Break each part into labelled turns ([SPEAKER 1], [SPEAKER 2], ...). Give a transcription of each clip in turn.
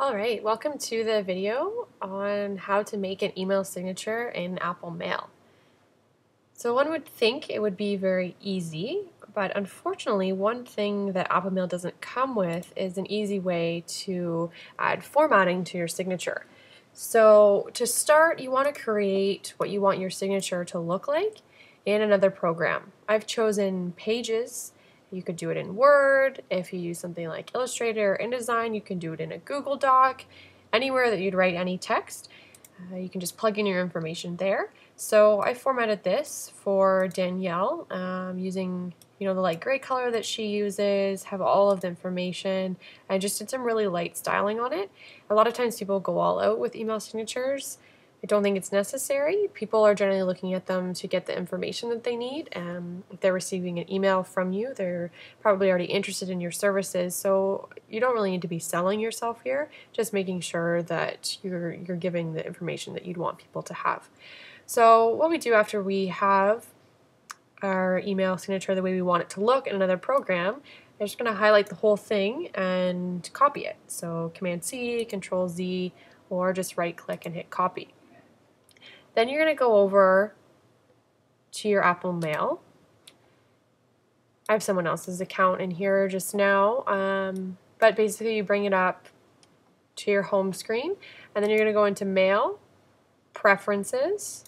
[SPEAKER 1] All right, welcome to the video on how to make an email signature in Apple Mail. So one would think it would be very easy, but unfortunately one thing that Apple Mail doesn't come with is an easy way to add formatting to your signature. So to start, you want to create what you want your signature to look like in another program. I've chosen Pages. You could do it in Word. If you use something like Illustrator or InDesign, you can do it in a Google Doc. Anywhere that you'd write any text, uh, you can just plug in your information there. So I formatted this for Danielle um, using you know the light gray color that she uses, have all of the information. I just did some really light styling on it. A lot of times people go all out with email signatures. I don't think it's necessary. People are generally looking at them to get the information that they need. If they're receiving an email from you, they're probably already interested in your services. So you don't really need to be selling yourself here. Just making sure that you're you're giving the information that you'd want people to have. So what we do after we have our email signature the way we want it to look in another program, I'm just going to highlight the whole thing and copy it. So Command C, Control Z, or just right click and hit copy. Then you're going to go over to your Apple Mail. I have someone else's account in here just now, um, but basically you bring it up to your home screen, and then you're going to go into Mail, Preferences,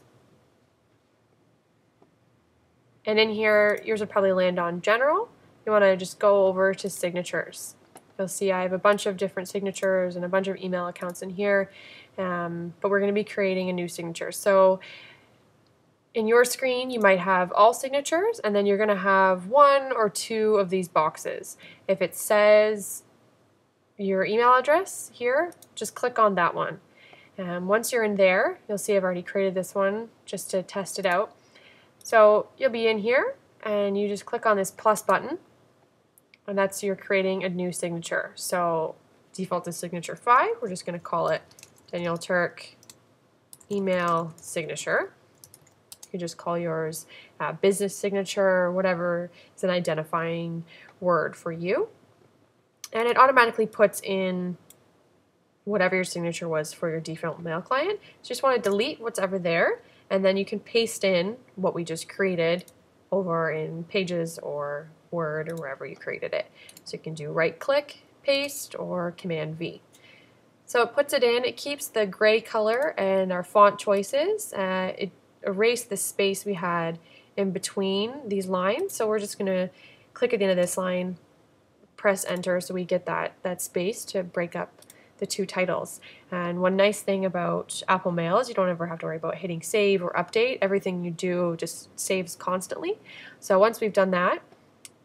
[SPEAKER 1] and in here, yours would probably land on general. You want to just go over to signatures. You'll see I have a bunch of different signatures and a bunch of email accounts in here, um, but we're going to be creating a new signature. So in your screen, you might have all signatures, and then you're going to have one or two of these boxes. If it says your email address here, just click on that one. Um, once you're in there, you'll see I've already created this one just to test it out. So you'll be in here and you just click on this plus button and that's you're creating a new signature. So default is signature 5. We're just going to call it Danielle Turk email signature. You can just call yours uh, business signature whatever is an identifying word for you. And it automatically puts in whatever your signature was for your default mail client. So you just want to delete what's ever there and then you can paste in what we just created over in Pages or Word or wherever you created it. So you can do right click, paste, or Command V. So it puts it in, it keeps the gray color and our font choices. Uh, it erased the space we had in between these lines. So we're just going to click at the end of this line, press enter so we get that, that space to break up the two titles. And one nice thing about Apple Mail is you don't ever have to worry about hitting save or update. Everything you do just saves constantly. So once we've done that,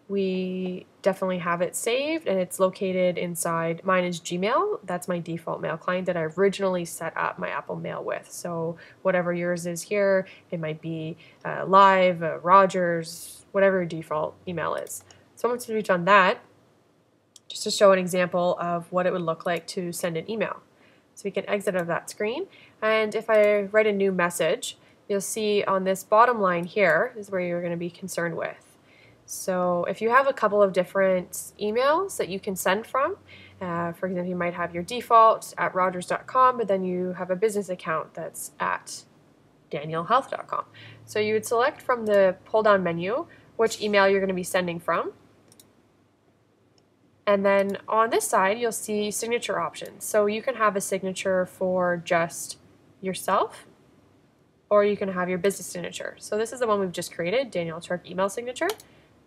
[SPEAKER 1] we definitely have it saved and it's located inside mine is Gmail that's my default mail client that I originally set up my Apple Mail with so whatever yours is here it might be uh, live uh, Rogers whatever your default email is so once we've on that just to show an example of what it would look like to send an email. So we can exit out of that screen. And if I write a new message, you'll see on this bottom line here is where you're going to be concerned with. So if you have a couple of different emails that you can send from, uh, for example, you might have your default at rogers.com, but then you have a business account that's at danielhealth.com. So you would select from the pull down menu which email you're going to be sending from. And then on this side, you'll see signature options. So you can have a signature for just yourself, or you can have your business signature. So this is the one we've just created, Danielle Turk email signature.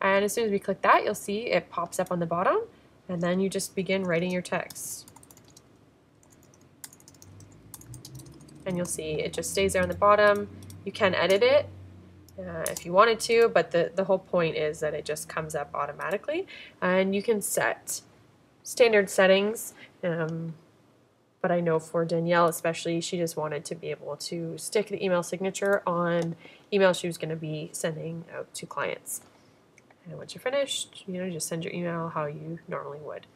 [SPEAKER 1] And as soon as we click that, you'll see it pops up on the bottom, and then you just begin writing your text. And you'll see it just stays there on the bottom. You can edit it uh, if you wanted to, but the, the whole point is that it just comes up automatically. And you can set standard settings, um, but I know for Danielle especially, she just wanted to be able to stick the email signature on email she was going to be sending out to clients. And once you're finished, you know, just send your email how you normally would.